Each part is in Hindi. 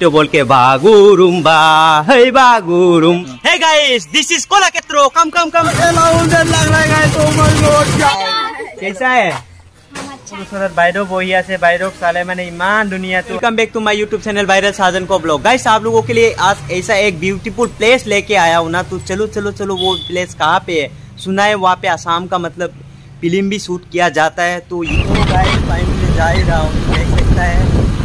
तो बोल के बागुरुम बाई बागुरुम। हे गाइस दिस इज़ कोलाकेत्रो। कम कम कम कैसा है? खूबसूरत बायरो से बायरो साले मैंने ईमान दुनिया तो welcome back to my YouTube channel viral साजन को ब्लॉग गाइस आप लोगों के लिए आज ऐसा एक ब्यूटीफुल प्लेस लेके आया हूँ ना तो चलो चलो चलो वो प्लेस कहाँ पे है? सुना है वहाँ पे आसाम का मतलब फ़िल्म भी शूट किया जाता है तो ये तो जा ही रहा हूँ। देख सकता है।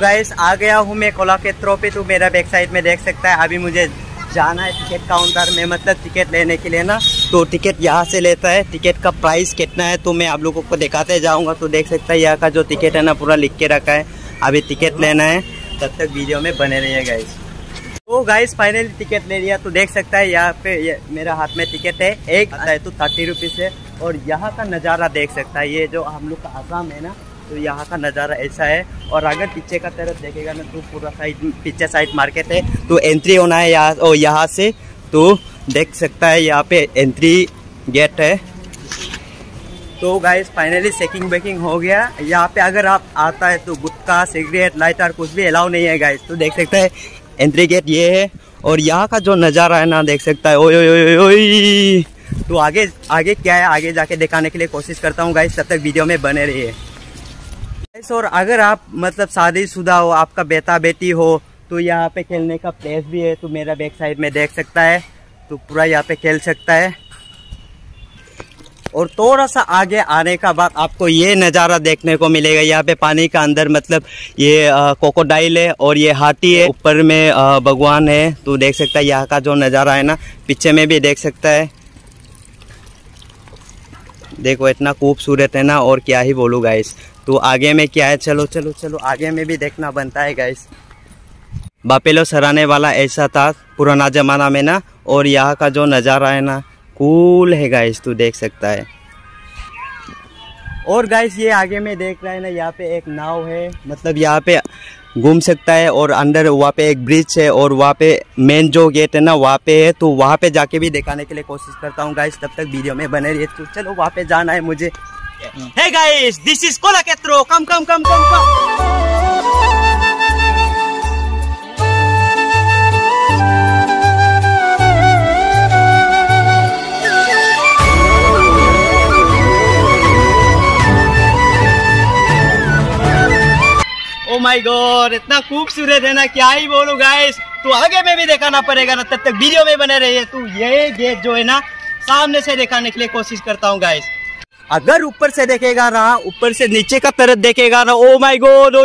गाइस आ गया हूँ मैं कोलाकेत्रो पे। तो मेरा बैक साइड में देख सकता है, अभी मुझे जाना है टिकट काउंटर में मतलब टिकट लेने के लिए ना। तो टिकट यहाँ से लेता है। टिकट का प्राइस कितना है तो मैं आप लोगों को दिखाते जाऊँगा। तो देख सकता है, यहाँ का जो टिकट है ना, पूरा लिख के रखा है। अभी टिकट लेना है। तब तक वीडियो में बने रहिए गाइस तो गाइस फाइनली टिकट ले लिया। तो देख सकता है, यहाँ पे ये मेरा हाथ में टिकट है। एक आता है तो थर्टी रुपीज़ है। और यहाँ का नज़ारा देख सकता है। ये जो हम लोग का आसाम है ना तो यहाँ का नज़ारा ऐसा है। और अगर पीछे का तरफ़ देखेगा ना तो पूरा साइड, पीछे साइड मार्केट है। तो एंट्री होना है यहाँ, और यहाँ से तो देख सकता है यहाँ पे एंट्री गेट है। तो गाइस फाइनली चेकिंग वेकिंग हो गया। यहाँ पे अगर आप आता है तो गुटखा सिगरेट लाइटर कुछ भी अलाउ नहीं है गाइस तो देख सकता है एंट्री गेट ये है। और यहाँ का जो नज़ारा है ना, देख सकता है, ओए तो आगे आगे क्या है? आगे जाके दिखाने के लिए कोशिश करता हूँ गाइस तब तक वीडियो में बने रहिए। और अगर आप मतलब शादीशुदा हो, आपका बेटा बेटी हो तो यहाँ पे खेलने का प्लेस भी है तो मेरा बैक साइड में देख सकता है तो पूरा यहाँ पे खेल सकता है। और थोड़ा सा आगे आने का बाद आपको ये नज़ारा देखने को मिलेगा, यहाँ पे पानी का अंदर मतलब ये कोकोडाइल है और ये हाथी है, ऊपर में भगवान है तो देख सकता है यहाँ का जो नज़ारा है ना, पीछे में भी देख सकता है। देखो, इतना खूबसूरत है ना, और क्या ही बोलूँ गाइस तो आगे में क्या है? चलो चलो चलो, आगे में भी देखना बनता है गाइस बापेलो सराने वाला ऐसा था पुराना ज़माना में ना, और यहाँ का जो नज़ारा है ना कूल है गाइस तू देख सकता है। और गाइस ये आगे में देख रहा है ना, यहाँ पे एक नाव है मतलब यहाँ पे घूम सकता है, और अंदर वहाँ पे एक ब्रिज है, और वहाँ पे मेन जो गेट है ना, वहाँ पे है तो वहाँ पे जाके भी दिखाने के लिए कोशिश करता हूँ गाइस तब तक वीडियो में बने रहिए। तो चलो, वहाँ पे जाना है मुझे। हे गाइस दिस इज़ कोलाकेत्रो कम कम कम कम कम ओ माय गॉड इतना खूबसूरत है ना, क्या ही बोलूँ गाइस तू आगे में भी दिखाना पड़ेगा ना, तब तक वीडियो में बने रहिए। तू ये गेट जो है ना, सामने से दिखाने के लिए कोशिश करता हूँ गाइस अगर ऊपर से देखेगा ना, ऊपर से नीचे का तरफ़ देखेगा ना ओ माय गॉड ओ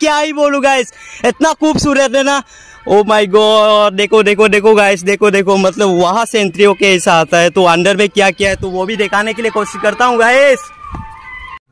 क्या ही बोलू गाइस इतना खूबसूरत है ना? ओ माय गॉड देखो देखो देखो गाइस देखो देखो मतलब वहाँ से एंट्री होके ऐसा आता है तो अंदर में क्या क्या है तो वो भी दिखाने के लिए कोशिश करता हूँ गाइस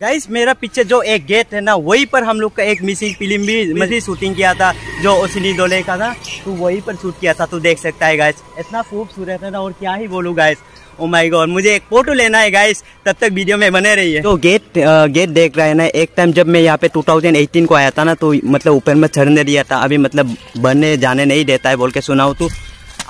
गाइस मेरा पीछे जो एक गेट है ना, वहीं पर हम लोग का एक मिसिंग फ़िल्म भी मजी शूटिंग किया था, जो ओसिनी डोले का था तो वहीं पर शूट किया था तो देख सकता है गाइस इतना खूबसूरत है ना, और क्या ही बोलूँ गाइस ओ माय गॉड मुझे एक फ़ोटो लेना है गाइस तब तक वीडियो में बने रहिए. तो गेट आ, गेट देख रहा है ना एक टाइम जब मैं यहाँ पे 2018 को आया था ना तो मतलब ऊपर में चढ़ने दिया था. अभी मतलब बनने जाने नहीं देता है बोल के सुना हो तो.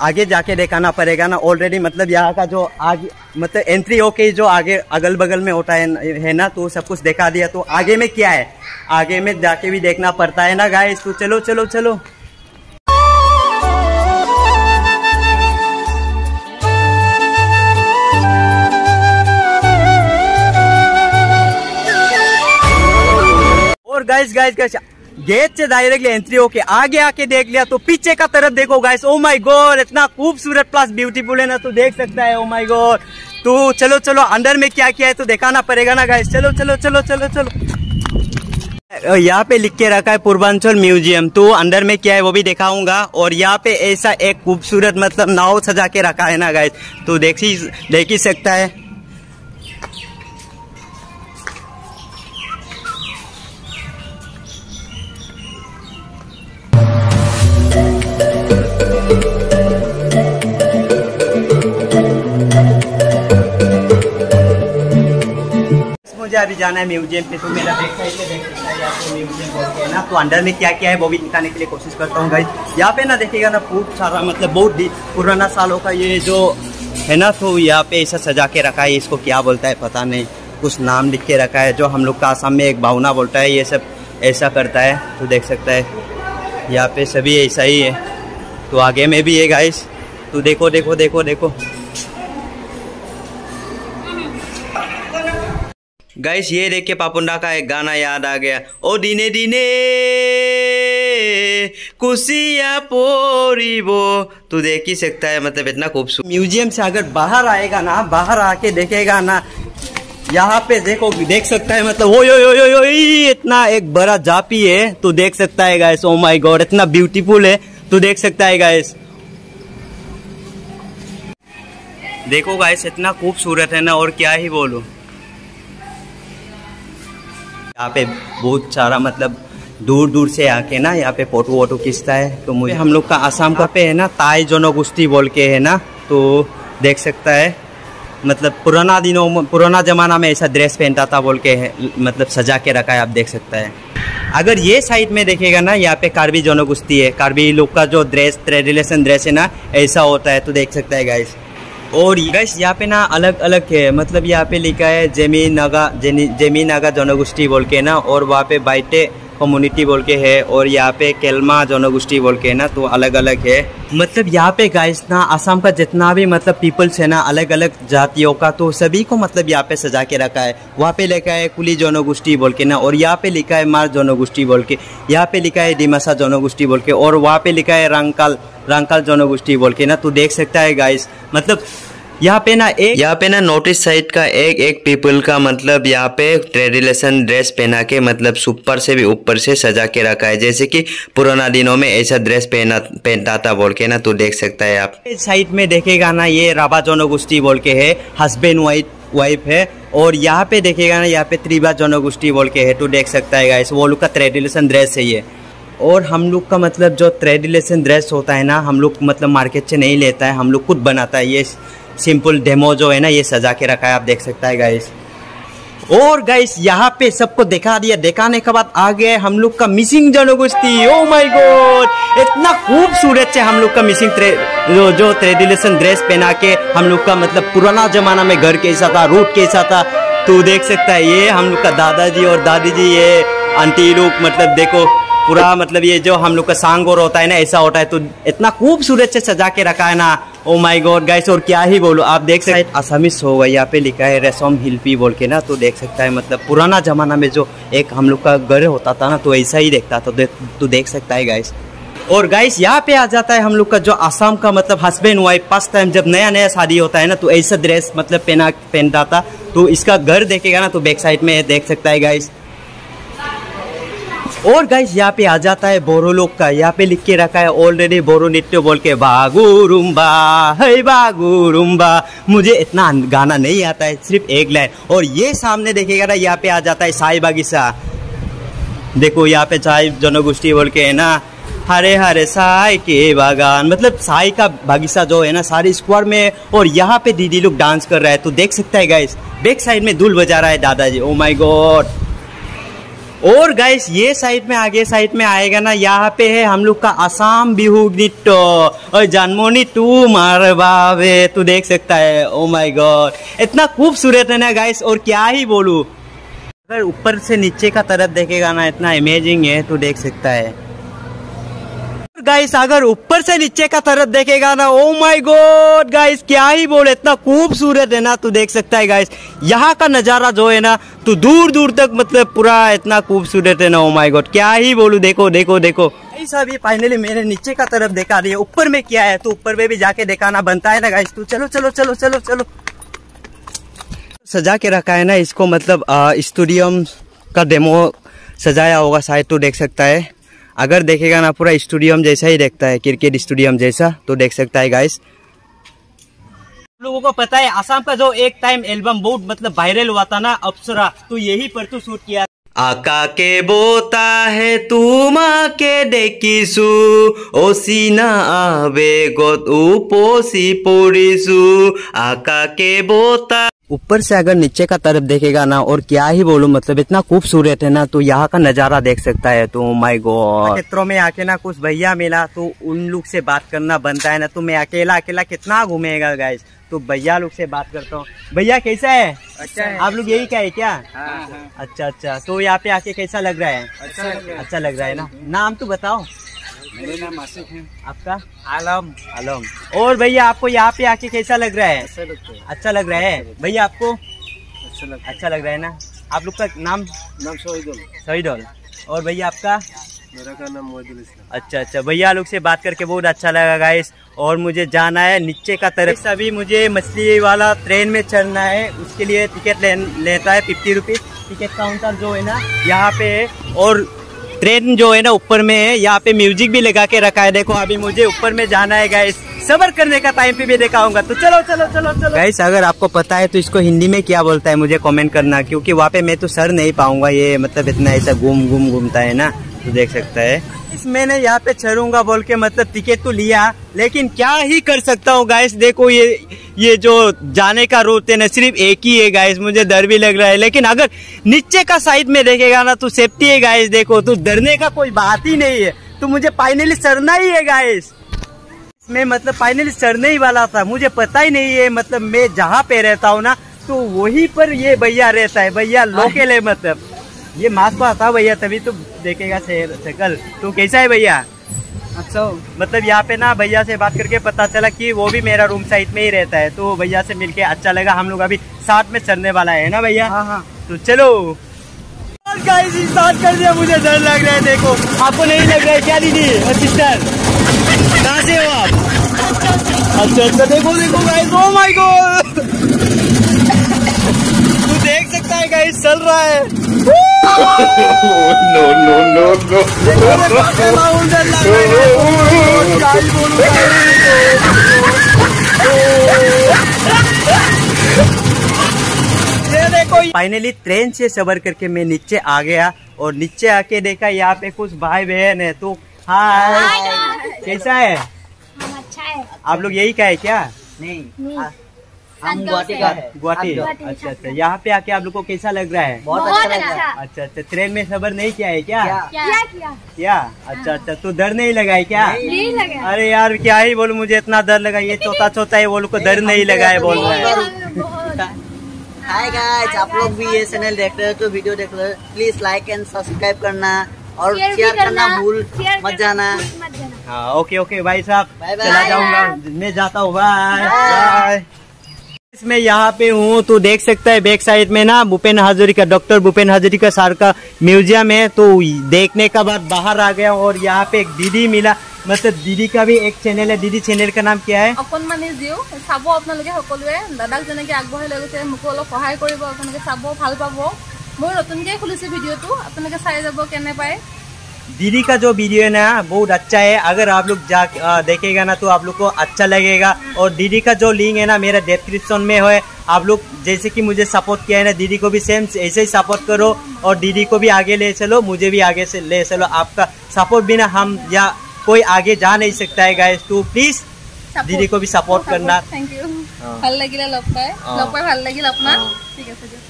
आगे जाके देखाना पड़ेगा ना ऑलरेडी मतलब यहाँ का जो आगे मतलब एंट्री होके जो आगे अगल बगल में होता है है ना तो सब कुछ देखा दिया. तो आगे में क्या है? आगे में जाके भी देखना पड़ता है ना गाइस तो चलो चलो चलो. और गाइस गाइस गाइस गेट से डायरेक्टली एंट्री होके आगे आके देख लिया तो पीछे का तरफ़ देखो गाइस ओ माय गॉड इतना खूबसूरत प्लस ब्यूटीफुल है ना तो देख सकता है ओ माय गॉड तो चलो चलो, अंदर में क्या क्या है तो दिखाना पड़ेगा ना गाइस चलो चलो चलो चलो चलो. यहाँ पे लिख के रखा है पूर्वांचल म्यूज़ियम तो अंदर में क्या है वो भी दिखाऊँगा, और यहाँ पे ऐसा एक खूबसूरत मतलब नाव सजा के रखा है ना गाइस तो देख ही देख ही सकता है. मुझे अभी जाना है म्यूज़ियम पे तो मेरा बैक सकता है ना तो अंदर में क्या क्या है, वो भी दिखाने के लिए कोशिश करता हूँ गाइस यहाँ पे ना देखिएगा ना, बहुत सारा मतलब बहुत पुराना सालों का ये जो है ना तो यहाँ पे ऐसा सजा के रखा है, इसको क्या बोलता है, पता नहीं। कुछ नाम लिख के रखा है, जो हम लोग का आसाम में एक भावना बोलता है, ये सब ऐसा करता है तो देख सकता है। यहाँ पे सभी ऐसा ही है। तो आगे में भी है गाइस तो देखो देखो देखो देखो। गाइस ये देख के पापुंडा का एक गाना याद आ गया। ओ दिने दिने, कुसिया पोरीबो तू देख ही सकता है मतलब इतना खूबसूरत। म्यूज़ियम से अगर बाहर आएगा ना, बाहर आके देखेगा ना, यहाँ पे देखो, देख सकता है मतलब ओ यो यो यो इतना एक बड़ा जापी है। तो देख सकता है गाइस ओ माय गॉड इतना ब्यूटीफुल है। तो देख सकता है गाइस देखो गाइस इतना खूबसूरत है ना, और क्या ही बोलूँ। यहाँ पे बहुत सारा मतलब दूर दूर से आके ना यहाँ पे फ़ोटो वोटो खींचता है। तो मुझे हम लोग का आसाम का पे है ना, ताई जनगोष्ठी बोल के है ना तो देख सकता है। मतलब पुराना दिनों पुराना ज़माना में ऐसा ड्रेस पहनता था बोल के मतलब सजा के रखा है, आप देख सकता है। अगर ये साइड में देखेगा ना, यहाँ पे कार्बी जनगोष्ठी है। कार्बी लोग का जो ड्रेस ट्रेडिलेशन ड्रेस है ना, ऐसा होता है तो देख सकता है गाइस और गैस यहाँ पे ना अलग अलग है। मतलब यहाँ पे लिखा है जेमी नागा जेमी नागा जनगोष्ठी बोल के ना, और वहाँ पे बाइटे कम्युनिटी बोल के है और यहाँ पे केलमा जनगोष्ठी बोल के है ना तो अलग अलग है। मतलब यहाँ पे गाइस ना, आसाम का जितना भी मतलब पीपल्स है ना अलग अलग जातियों का तो सभी को मतलब यहाँ पे सजा के रखा है। वहाँ पे लिखा है कुली जनगोष्ठी बोल के ना, और यहाँ पे लिखा है मार जनगोष्ठी बोल के। यहाँ पे लिखा है डिमासा जनगोष्ठी बोल के, और वहाँ पे लिखा है रंगकाल रंगकाल जनगोष्ठी बोल के ना तो देख सकता है गाइस मतलब यहाँ पे ना एक यहाँ पे ना नोटिस साइड का एक एक पीपल का मतलब यहाँ पे ट्रेडिलेशन ड्रेस पहना के मतलब सुपर से भी ऊपर से सजा के रखा है। जैसे कि पुराना दिनों में ऐसा ड्रेस पहना पहनता था बोल के ना तो देख सकता है आप। साइड में देखेगा ना ये राबा जनगोष्ठी बोल के है हस्बैंड वाइफ वाइफ है और यहाँ पे देखेगा ना यहाँ पे त्रिभा जनगोष्ठी बोल के है तो देख सकता है गाइस वो लोग का ट्रेडिलेशन ड्रेस है ये। और हम लोग का मतलब जो ट्रेडिलेशन ड्रेस होता है ना हम लोग मतलब मार्केट से नहीं लेता है हम लोग खुद बनाता है ये सिंपल डेमो जो है ना, ये सजा के रखा है, आप देख सकता है गाइस और गाइस यहाँ पे सबको दिखा दिया। दिखाने के बाद आ गए हम लोग का मिसिंग जनगोष्ठी। ओ माय गॉड इतना खूबसूरत से हम लोग का मिसिंग जो जो ट्रेडिलेशन ड्रेस पहना के हम लोग का मतलब पुराना जमाना में घर कैसा था रूट कैसा था तो देख सकता है, ये हम लोग का दादाजी और दादी जी ये आंटी लोग मतलब देखो, पूरा मतलब ये जो हम लोग का सांग और होता है ना, ऐसा होता है तो इतना खूबसूरत से सजा के रखा है ना ओ माय गॉड गाइस और क्या ही बोलो आप देख सकते आसामिस होगा यहाँ पे लिखा है रेसम हिल्पी बोल के ना तो देख सकता है मतलब पुराना जमाना में जो एक हम लोग का घर होता था ना तो ऐसा ही देखता था तो, तो देख सकता है गाइस और गाइस यहाँ पे आ जाता है हम लोग का जो आसाम का मतलब हस्बैंड वाइफ फ़र्स्ट टाइम जब नया नया शादी होता है ना तो ऐसा ड्रेस मतलब पहना पहनता था तो इसका घर देखेगा ना तो बैक साइड में देख सकता है गाइस और गाइस यहाँ पे आ जाता है बोरो लोग का। यहाँ पे लिख के रखा है ऑलरेडी बोरो नृत्य बोल के, बागू रुम्बा, है बागू रुम्बा। मुझे इतना गाना नहीं आता है, सिर्फ़ एक लाइन। और ये सामने देखेगा ना, यहाँ पे आ जाता है साई बागीचा। देखो, यहाँ पे चाय जनगोष्ठी बोल के है ना, हरे हरे साई के बागान। मतलब साई का बागीचा जो है ना, सारे स्क्वायर में और यहाँ पे दीदी लोग डांस कर रहा है। तो देख सकता है गाइस बैक साइड में धूल बजा रहा है दादाजी। ओ माई गॉड और गाइस ये साइड में, आगे साइड में आएगा ना, यहाँ पे है हम लोग का आसाम बिहू नृत्य। और जन्मोनी, तू मार बाबे तू देख सकता है। ओ माय गॉड इतना खूबसूरत है ना गाइस और क्या ही बोलू। अगर ऊपर से नीचे का तरफ़ देखेगा ना, इतना अमेजिंग है तो देख सकता है। गाइस अगर ऊपर से नीचे का तरफ़ देखेगा ना ओ माय गॉड गाइस क्या ही बोले, इतना खूबसूरत है ना, तू देख सकता है गाइस यहाँ का नज़ारा जो है ना तो दूर दूर तक मतलब पूरा इतना खूबसूरत है ना ओ माय गॉड क्या ही बोलू, देखो देखो देखो. अभी फाइनली मैंने नीचे का तरफ़ देखा दिया ऊपर में क्या है तो ऊपर में भी जाके दिखाना बनता है ना गाइस तू चलो चलो चलो चलो चलो. सजा के रखा है ना, इसको मतलब स्टूडियम का डेमो सजाया होगा, शायद तो देख सकता है. अगर देखेगा ना पूरा स्टेडियम जैसा ही देखता है क्रिकेट स्टेडियम जैसा तो देख सकता है गाइस लोगों को पता है आसाम का जो एक टाइम एल्बम बहुत मतलब वायरल हुआ था ना अप्सरा तो यही पर तो शूट किया। आका के बोता है तू माँ के देखिसु ओसीना आवे गोत उपोसी पड़िसु आका के बोता ऊपर से अगर नीचे का तरफ़ देखेगा ना और क्या ही बोलूँ मतलब इतना खूबसूरत है ना तो यहाँ का नज़ारा देख सकता है तो माई गॉड क्षेत्रों में आके ना कुछ भैया मिला तो उन लोग से बात करना बनता है ना तो मैं अकेला अकेला कितना घूमेगा गाइस तो भैया लोग से बात करता हूँ। भैया कैसा है? अच्छा है। आप लोग यही क्या है क्या? हाँ, हाँ। अच्छा अच्छा। तो यहाँ पे आके कैसा लग रहा है? अच्छा लग रहा है। अच्छा लग रहा है ना। नाम तो बताओ। मेरे नाम आसिफ है। आपका? आलम। आलम। और भैया आपको यहाँ पे आके कैसा लग रहा है? अच्छा है। अच्छा लग रहा है? भैया आपको? अच्छा लगता अच्छा लग रहा है ना? आप लोग का नाम? नाम शहीदुल। शहीदुल। और भैया आपका? मेरा का नाम मोहिदुल इस्लाम। अच्छा अच्छा। भैया लोग से बात करके बहुत अच्छा लगा गाइस और मुझे जाना है नीचे का तरफ़। अभी मुझे मछली वाला ट्रेन में चढ़ना है। उसके लिए टिकट ले, लेता है फिफ्टी रुपीज़ टिकट काउंटर जो है ना यहाँ पे है। और ट्रेन जो है ना ऊपर में है, यहाँ पे म्यूज़िक भी लगा के रखा है। देखो, अभी मुझे ऊपर में जाना है गाइस सबर करने का टाइम पे भी दिखाऊँगा। तो चलो चलो चलो चलो. गाइस अगर आपको पता है तो इसको हिंदी में क्या बोलता है, मुझे कमेंट करना, क्योंकि वहाँ पे मैं तो सर नहीं पाऊँगा, ये मतलब इतना ऐसा घूम घूम घूमता है ना। तो देख सकता है। इस मैंने यहाँ पे चढ़ूँगा बोल के मतलब टिकट तो लिया लेकिन क्या ही कर सकता हूँ गाइस देखो ये ये जो जाने का रूट है ना सिर्फ़ एक ही है गाइस मुझे डर भी लग रहा है। लेकिन अगर नीचे का साइड में देखेगा ना तो सेफ्टी है गाइस देखो तो डरने का कोई बात ही नहीं है। तो मुझे फाइनली चढ़ना ही है गाइस मैं मतलब फाइनली चढ़ने ही वाला था मुझे पता ही नहीं है मतलब मैं जहाँ पे रहता हूँ ना तो वहीं पर ये भैया रहता है भैया लोकल है मतलब। ये मास्क को आता भैया तभी तो देखेगा शहर शकल। तो कैसा है भैया? अच्छा। मतलब यहाँ पे ना भैया से बात करके पता चला कि वो भी मेरा रूम साइड में ही रहता है तो भैया से मिलके अच्छा लगा। हम लोग अभी साथ में चलने वाला है ना भैया? हाँ हाँ। तो चलो। गाइस स्टार्ट कर दिया मुझे डर लग रहा है देखो। आपको नहीं लग रहा है क्या दीदी? सिस्टर कहाँ से हो आप? अच्छा अच्छा देखो देखो गाइस ओ माय गॉड तू देख सकता है गाइस चल रहा है। No, no, no, no. Finally train से सबर करके मैं नीचे आ गया और नीचे आके देखा यहाँ पे कुछ भाई बहन है तो हाय। कैसा है? हम अच्छा है। आप लोग यही का है क्या? नहीं। नहीं। हम गुवाहाटी का है गुवाहाटी। अच्छा अच्छा। यहाँ पे आके आप लोग को कैसा लग रहा है? बहुत अच्छा लगा अच्छा। अच्छा अच्छा। ट्रेन में सबर नहीं किया है क्या? क्या? क्या किया? क्या? अच्छा अच्छा। तो डर नहीं लगा है क्या? नहीं लगा। अरे यार क्या ही बोलूँ मुझे इतना डर लगा। ये चौथा चौथा है वो लोग को डर नहीं लगा है बोल रहा है। हाय गाइस आप लोग भी ये चैनल देख रहे हो तो वीडियो देख रहे हो। प्लीज़ लाइक एंड सब्सक्राइब करना और शेयर करना भूल मत जाना। हाँ ओके ओके भाई साहब। चला जाऊँगा मैं जाता हूँ। Bye bye. बाय मैं यहाँ पे हूँ तो देख सकता है बैक साइड में ना भूपेन हाजरिका डॉक्टर भूपेन हाजरिका सर का म्यूजियम है तो देखने का बाद बाहर आ गया और यहाँ पे एक दीदी मिला मतलब दीदी का भी एक चैनल है दीदी चैनल का नाम क्या है অকণমানি জিও চাব আপোনালোকে সকলোৱে দাদাক যেনেকে আগবঢ়াই লৈ গৈছে মোকো অলপ সহায় কৰিব আপোনালোকে চাব ভাল পাব মই নতুনকৈ খুলিছোঁ ভিডিঅ'টো আপোনালোকে চাই যাব কেনে পায় दीदी का जो वीडियो है ना बहुत अच्छा है अगर आप लोग जा आ, देखेगा ना तो आप लोग को अच्छा लगेगा और दीदी का जो लिंक है ना मेरा डिस्क्रिप्शन में है आप लोग जैसे कि मुझे सपोर्ट किया है ना दीदी को भी सेम ऐसे ही सपोर्ट करो और दीदी को भी आगे ले चलो मुझे भी आगे से ले चलो आपका सपोर्ट बिना हम या कोई आगे जा नहीं सकता है गाइस तो प्लीज दीदी को भी सपोर्ट करना থেংক ইউ অঁ। ভাল লাগিলে লগ পাই অঁ। লগ পাই ভাল লাগিল আপোনাক অঁ। ঠিক আছে দিয়ক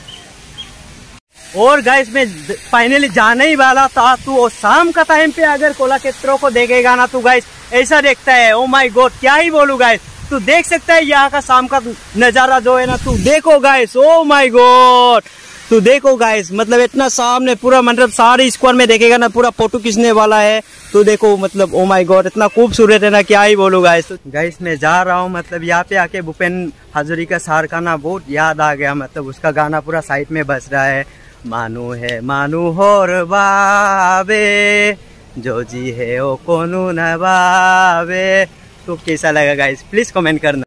और गाइस में फाइनली जाने ही वाला था। तू वो शाम का टाइम पे अगर कोला क्षेत्रों को देखेगा ना तो गाइस ऐसा देखता है। ओ माय गॉड क्या ही बोलू गाइस तू देख सकता है यहाँ का शाम का नज़ारा जो है ना, तू देखो गाइस ओ माय गॉड तू देखो गाइस मतलब इतना सामने पूरा मतलब सारे स्क्वायर में देखेगा ना, पूरा फ़ोटो खींचने वाला है। तो देखो मतलब ओ माय गॉड इतना खूबसूरत है ना, क्या ही बोलूँ गाइस गाइस मैं जा रहा हूँ मतलब यहाँ पे आके भूपेन हाजरिका सार का ना बहुत याद आ गया। मतलब उसका गाना पूरा साइड में बज रहा है। मानू है, मानू होर बाबे जो जी है, ओ कोनू नबाबे तो कैसा लगा गाइस प्लीज़ कमेंट करना।